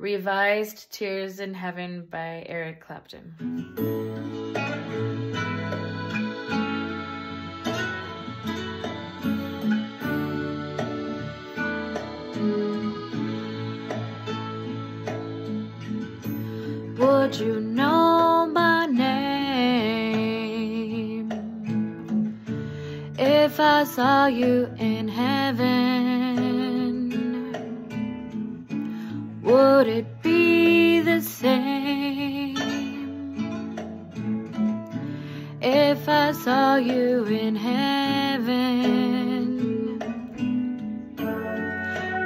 Revised Tears in Heaven by Eric Clapton. Would you know my name if I saw you in heaven? Would it be the same if I saw you in heaven?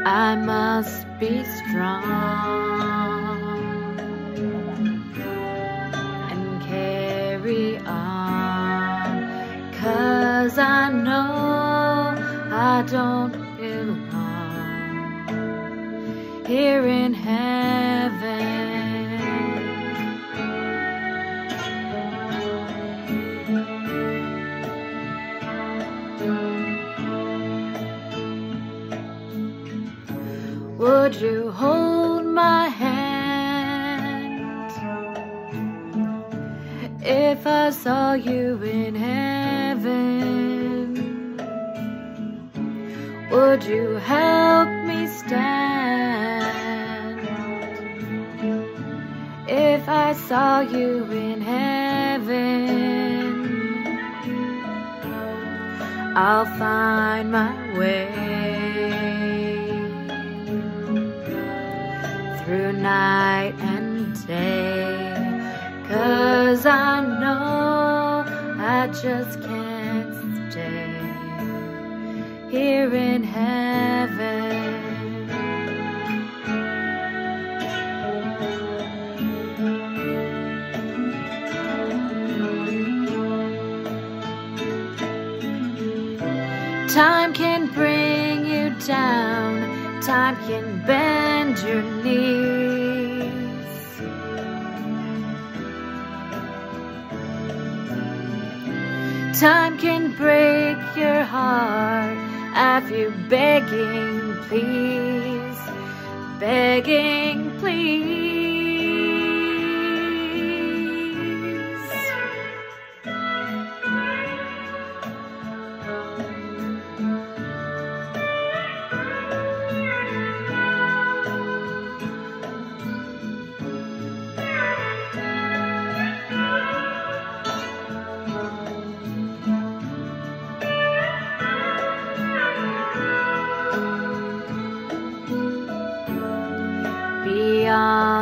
I must be strong and carry on, cause I know I don't here in heaven. Would you hold my hand if I saw you in heaven? Would you help me stand if I saw you in heaven? I'll find my way through night and day. Cause I know I just can't stay here in heaven. Time can bring you down, time can bend your knees. Time can break your have you begging, please, begging, please.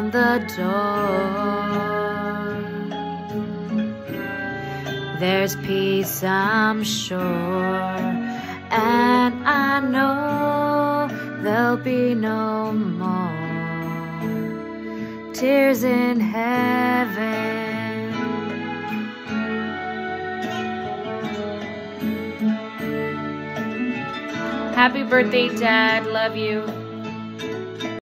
Beyond the door, there's peace, I'm sure, and I know there'll be no more tears in heaven. Happy birthday, Dad. Love you.